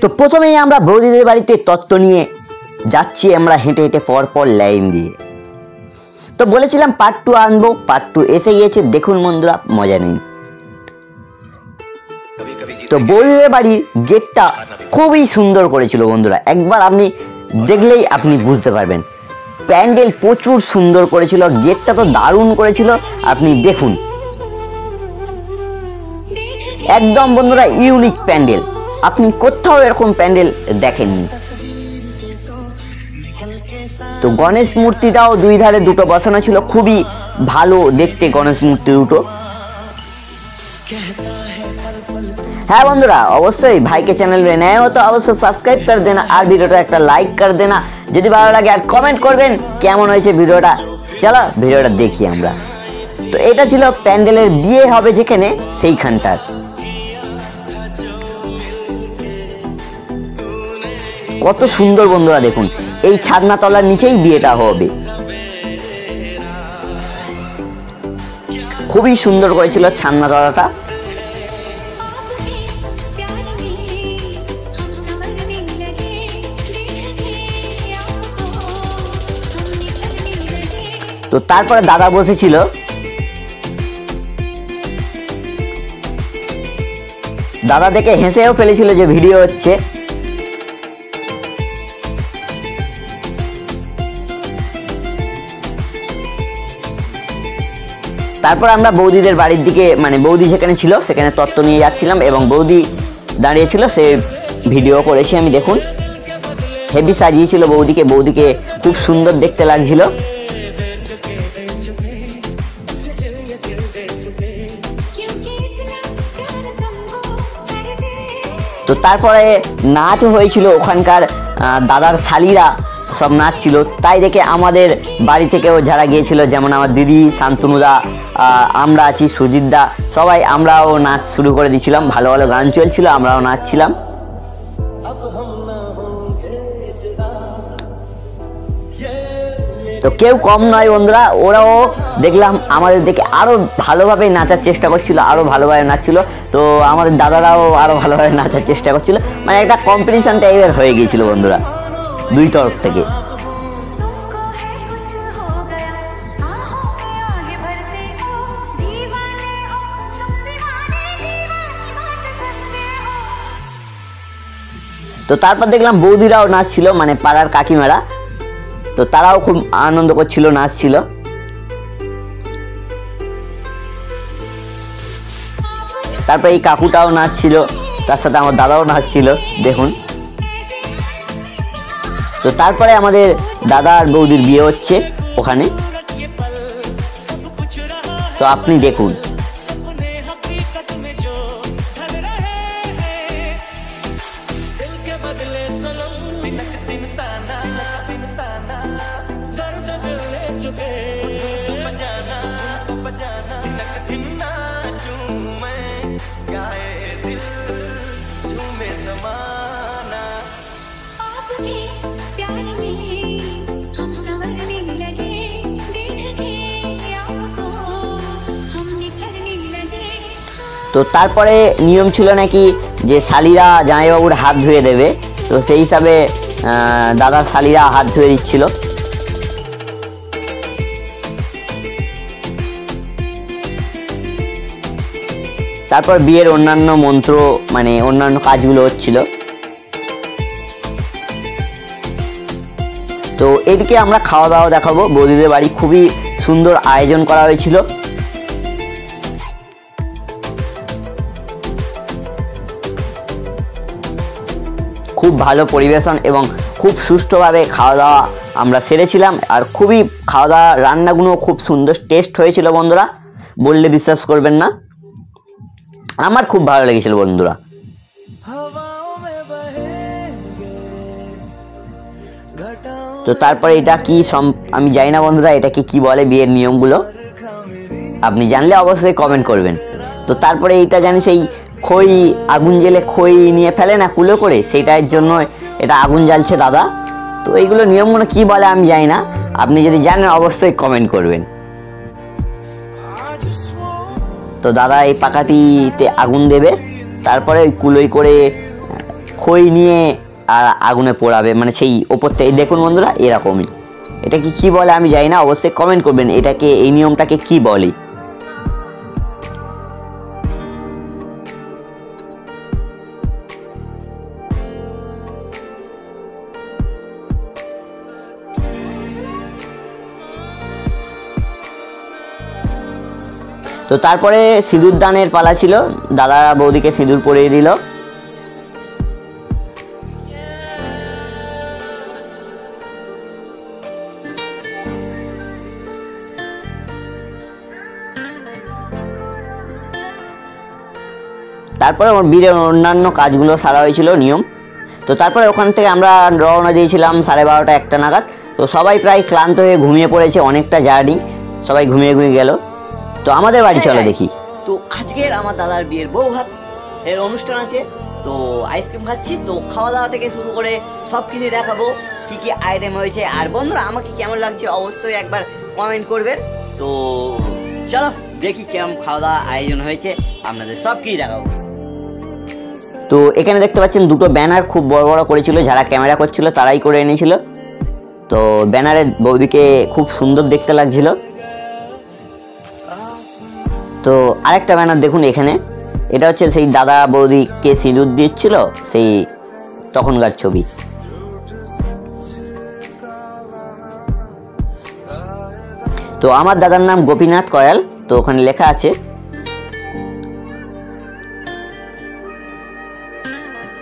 তো প্রথমেই আমরা বৌদিদের বাড়িতে তত্ত্ব নিয়ে যাচ্ছি, আমরা হেঁটে হেঁটে পর পর লাইন দিয়ে। তো বলেছিলাম পার্ট টু আনব পার্ট টু এসে গিয়েছে, দেখুন বন্ধুরা, মজা নেই। তো বৌদিদের বাড়ির গেটটা খুবই সুন্দর করেছিল বন্ধুরা, একবার আপনি দেখলেই আপনি বুঝতে পারবেন। প্যান্ডেল প্রচুর সুন্দর করেছিল গেটটা তো দারুণ করেছিল, আপনি দেখুন। একদম বন্ধুরা ইউনিক প্যান্ডেল। আপনি কোথাও এরকম প্যান্ডেল দেখেননি? তো গণেশ মূর্তিটাও দুই ধারে দুটো বসানো ছিল, খুবই ভালো দেখতে গণেশ মূর্তি দুটো। হ্যাঁ বন্ধুরা, অবশ্যই ভাইকে চ্যানেল মে নয় হতো, অবশ্যই সাবস্ক্রাইব করে দেনা আর ভিডিওটা একটা লাইক করে দেনা। যদি ভালো লাগে আর কমেন্ট করবেন, কেমন হয়েছে ভিডিওটা? চলো ভিডিওটা দেখি আমরা। তো এটা ছিল প্যান্ডেলের বিয়ে হবে যেখানে, সেইখানটার। কত সুন্দর বন্ধুরা দেখুন। এই ছাদনাতলার নিচেই বিয়েটা হবে। খুবই সুন্দর করেছিল ছাদনাতলাটা। তো তারপরে দাদা বসেছিল। দাদা দেখে হেসেও ফেলেছিল যে ভিডিও হচ্ছে। তারপর আমরা বৌদিদের বাড়ির দিকে মানে বৌদি সেখানে ছিল, সেখানে তত্ত্ব নিয়ে যাচ্ছিলাম এবং বৌদি দাঁড়িয়েছিল, সে ভিডিও করেছি, আমি দেখুন। হেভি সাজিয়েছিল বৌদিকে বৌদিকে খুব সুন্দর দেখতে লাগছিল। তো তারপরে নাচ হয়েছিল ওখানকার দাদার শালিরা সব নাচ ছিল তাই দেখে আমাদের বাড়ি থেকেও যারা গিয়েছিল, যেমন আমার দিদি, শান্তনুদা আমরা আছি সুজিতদা সবাই আমরাও নাচ শুরু করে দিয়েছিলাম। ভালো ভালো গান চলছিল, আমরাও নাচছিলাম। তো কেউ কম নয় বন্ধুরা, ওরাও দেখলাম আমাদের দেখে আরও ভালোভাবে নাচার চেষ্টা করছিল, আরও ভালোভাবে নাচছিল। তো আমাদের দাদারাও আরও ভালোভাবে নাচার চেষ্টা করছিল। মানে একটা কম্পিটিশন টাইপের হয়ে গিয়েছিল বন্ধুরা, দুই তরফ থেকে। তো তারপর দেখলাম বৌদিরাও নাচছিল মানে পাড়ার কাকিমারা। তো তারাও খুব আনন্দ করছিল নাচছিল তারপর এই কাকুটাও নাচছিল তার সাথে আমার দাদাও নাচছিল দেখুন। তো তারপরে আমাদের দাদা আর বৌদির বিয়ে হচ্ছে ওখানে। তো আপনি দেখুন। आपके प्यार में हम संवरने लगे देख के आपको हम निखरने लगे তো তারপরে নিয়ম ছিল নাকি যে শালিরা জামাইবাবুর হাত ধুয়ে দেবে তো সেই হিসাবে আহ, দাদার শালিরা হাত ধুয়ে দিচ্ছিল। তারপর বিয়ের অন্যান্য মন্ত্র মানে অন্যান্য কাজগুলো হচ্ছিল। তো এদিকে আমরা খাওয়া দাওয়া দেখাবো। বৌদিদের বাড়ি খুবই সুন্দর আয়োজন করা হয়েছিল। খুব ভালো পরিবেশন এবং খুব সুষ্ঠুভাবে খাওয়া দাওয়া আমরা সেরেছিলাম আর খুবই খাওয়া দাওয়া রান্নাগুলো খুব সুন্দর টেস্ট হয়েছিল বন্ধুরা। বললে বিশ্বাস করবেন না। আমার খুব ভালো লেগেছিল বন্ধুরা। তো তারপরে এটা কি আমি জানি না বন্ধুরা এটাকে কি বলে বিয়ের নিয়মগুলো। আপনি জানলে অবশ্যই কমেন্ট করবেন। তো তারপরে এইটা জানি সেই খই, আগুন জেলে খই নিয়ে ফেলে না কুলো করে? সেইটার জন্য এটা আগুন জ্বালছে দাদা। তো এইগুলো নিয়মগুলো কি বলে আমি জানি না। আপনি যদি জানেন অবশ্যই কমেন্ট করবেন। তো দাদা এই পাকাটিতে আগুন দেবে, তারপরে ওই কুলোই করে খই নিয়ে আর আগুনে পোড়াবে। মানে সেই ওপর থেকে, দেখুন বন্ধুরা, এরকমই। এটাকে কি বলে আমি জানি না, অবশ্যই কমেন্ট করবেন। এটাকে, এই নিয়মটাকে কি বলে? তো তারপরে সিঁদুর দানের পালা ছিল। দাদা বৌদিকে সিঁদুর পরিয়ে দিল। তারপরে বিয়ের অন্যান্য কাজগুলো সারা হয়েছিল, নিয়ম। তো তারপরে ওখান থেকে আমরা রওনা দিয়েছিলাম সাড়ে বারোটা একটা নাগাদ। তো সবাই প্রায় ক্লান্ত হয়ে ঘুমিয়ে পড়েছে অনেকটা জার্নি। সবাই ঘুমিয়ে ঘুমিয়ে গেল। তো আমাদের বাড়ি চলো দেখি। তো আজকের আমার দাদার বিয়ের বউ ভাত এর অনুষ্ঠান আছে তো আইসক্রিম খাচ্ছি তো খাওয়া দাওয়া থেকে শুরু করে সব কিছু দেখাবো কি কি আইটেম হয়েছে আর বন্ধুরা আমাকে কেমন লাগছে অবশ্যই একবার কমেন্ট করবেন। তো চলো দেখি কেমন খাওয়া দাওয়া আয়োজন হয়েছে আপনাদের সব কিছু দেখাবো। তো এখানে দেখতে পাচ্ছেন দুটো ব্যানার খুব বড় বড় করেছিল যারা ক্যামেরা করছিল তারাই করে এনেছিল। তো ব্যানারে বৌদিকে খুব সুন্দর দেখতে লাগছিল। তো আরেকটা ব্যানার দেখুন এখানে। এটা হচ্ছে সেই দাদা বৌদিকে সিঁদুর দিচ্ছিল, সেই তখনকার ছবি। তো আমার দাদার নাম গোপীনাথ কয়াল, তো ওখানে লেখা আছে,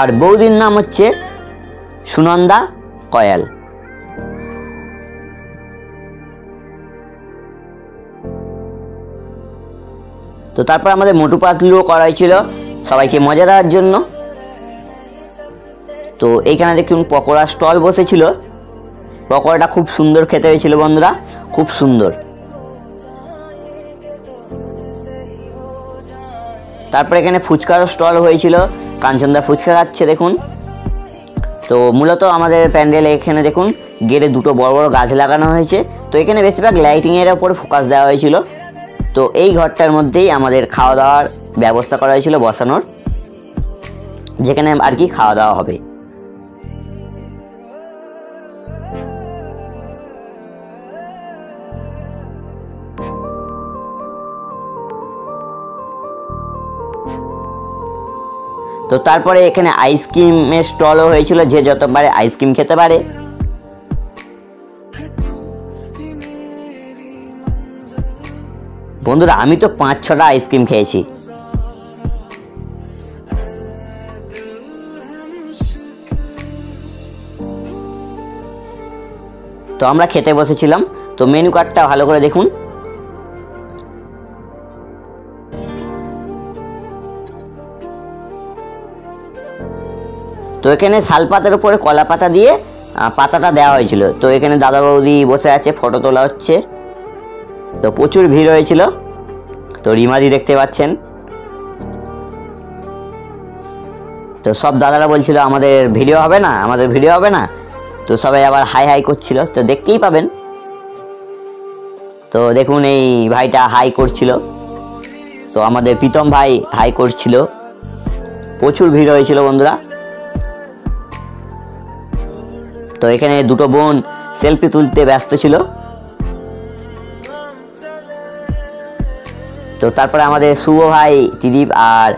আর বৌদির নাম হচ্ছে সুনন্দা কয়াল। তো তারপর আমাদের মোটু পাতলুও করা হয়েছিল সবাইকে মজা দেওয়ার জন্য। তো এইখানে দেখুন পকোড়া স্টল বসেছিল। পকোড়াটা খুব সুন্দর খেতে হয়েছিল বন্ধুরা, খুব সুন্দর। তারপর এখানে ফুচকার স্টল হয়েছিল, কাঞ্চনদা ফুচকা খাচ্ছে দেখুন। তো মূলত আমাদের প্যান্ডেল এখানে দেখুন, গেটে দুটো বড় বড় গাছ লাগানো হয়েছে। তো এখানে বেশিরভাগ লাইটিংয়ের ওপর ফোকাস দেওয়া হয়েছিল। তো এই ঘরটার মধ্যেই আমাদের খাওয়া দাওয়ার ব্যবস্থা করা হয়েছিল বসানোর, যেখানে আর কি খাওয়া দাওয়া হবে। তো তারপরে এখানে আইসক্রিমের স্টলও হয়েছিল, যে যত পারে আইসক্রিম খেতে পারে। বন্ধুরা, আমি তো পাঁচ, ছটা আইসক্রিম খেয়েছি। তো আমরা খেতে বসেছিলাম, তো মেনু কার্ডটা ভালো করে দেখুন। তো এখানে শালপাতার উপরে কলা পাতা দিয়ে পাতাটা দেওয়া হয়েছিল। তো এখানে দাদা বৌদি বসে আছে ফটো তোলা হচ্ছে। তো প্রচুর ভিড় হয়েছিল। তো রিমাদি দেখতে পাচ্ছেন। তো সব দাদারা বলছিল, আমাদের ভিডিও হবে না, আমাদের ভিডিও হবে না। তো সবাই আবার হাই হাই করছিল। তো দেখতেই পাবেন। তো দেখুন, এই ভাইটা হাই করছিল। তো আমাদের প্রীতম ভাই হাই করছিল। প্রচুর ভিড় হয়েছিল বন্ধুরা। তো এখানে দুটো বোন সেলফি তুলতে ব্যস্ত ছিল। তো তারপরে আমাদের শুভ ভাই ত্রিদীপ আর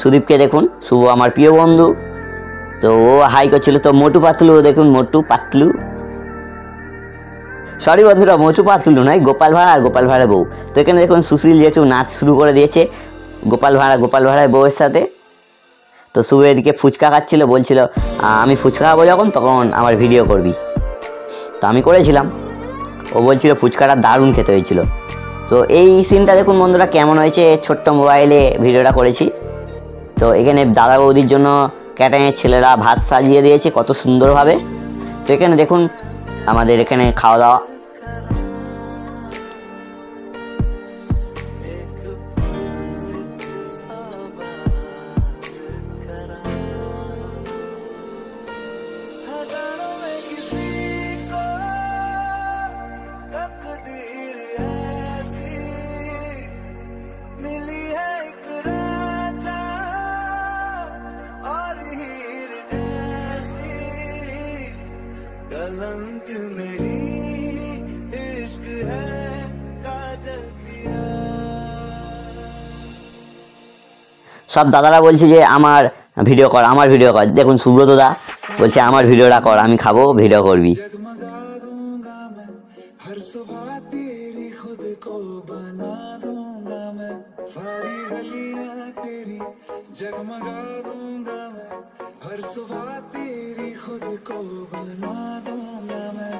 সুদীপকে দেখুন। শুভ আমার প্রিয় বন্ধু। তো ও হাই করছিল, তো মোটু পাতলু, দেখুন মোটু পাতলু। সরি বন্ধুরা, মোটু পাতলু নয়, গোপাল ভাড়া আর গোপাল ভাড়া বউ। তো এখানে দেখুন সুশীল যেহেতু নাচ শুরু করে দিয়েছে, গোপাল ভাড়া গোপাল ভাড়ার বউয়ের সাথে। তো শুভ এদিকে ফুচকা খাচ্ছিল, বলছিল আমি ফুচকা খাব যখন, তখন আমার ভিডিও করবি। তো আমি করেছিলাম। ও বলছিল, ফুচকাটা দারুণ খেতে হয়েছিল। তো এই সিনটা দেখুন বন্ধুরা কেমন হয়েছে? ছোট্ট মোবাইলে ভিডিওটা করেছি। তো এখানে দাদা বৌদির জন্য ক্যাটাইয়ের ছেলেরা ভাত সাজিয়ে দিয়েছে, কত সুন্দরভাবে। তো এখানে দেখুন, আমাদের এখানে খাওয়া দাওয়া সব দাদারা বলছে যে আমার ভিডিও কর আমার ভিডিও কর দেখুন সুব্রত দা বলছে আমার ভিডিওটা কর আমি খাবো ভিডিও করবি जगमगा दूंगा मैं हर सुबह तेरी खुद को बना दूंगा मैं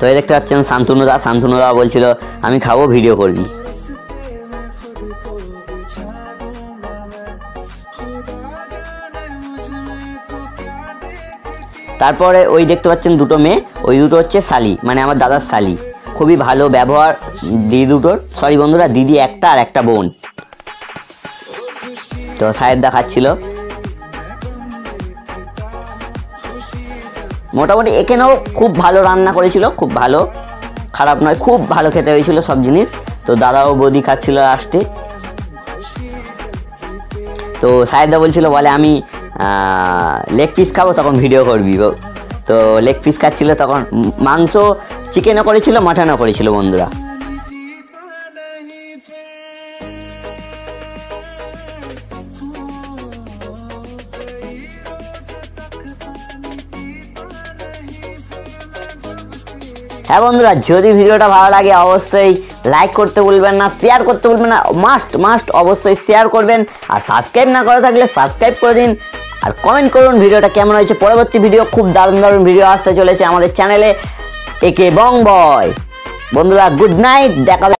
তো এই দেখতে পাচ্ছেন শান্তনুদা। শান্তনুদা বলছিল, আমি খাব ভিডিও করলি তারপরে ওই দেখতে পাচ্ছেন দুটো মেয়ে, ওই দুটো হচ্ছে শালি মানে আমার দাদার শালি। খুবই ভালো ব্যবহার, দিদি দুটোর। সরি বন্ধুরা, দিদি একটা আর একটা বোন। তো সাহেব দেখাচ্ছিল। মোটামুটি এখানেও খুব ভালো রান্না করেছিল, খুব ভালো। খারাপ নয়, খুব ভালো খেতে হয়েছিল সব জিনিস। তো দাদা ও বৌদি খাচ্ছিল লাস্টে তো সাহেবদা বলছিল, বলে আমি লেগ পিস খাব, তখন ভিডিও করবি। তো লেগ পিস খাচ্ছিল তখন, মাংস চিকেনও করেছিল মাটনও করেছিল বন্ধুরা। হ্যাঁ বন্ধুরা, যদি ভিডিওটা ভালো লাগে অবশ্যই লাইক করতে ভুলবেন না শেয়ার করতে ভুলবেন না মাস্ট মাস্ট অবশ্যই শেয়ার করবেন। আর সাবস্ক্রাইব না করে থাকলে সাবস্ক্রাইব করে দিন। আর কমেন্ট করুন ভিডিওটা কেমন হয়েছে। পরবর্তী ভিডিও খুব দারুণ দারুণ ভিডিও আসতে চলেছে আমাদের চ্যানেলে একে বং বয় বন্ধুরা গুড নাইট দেখা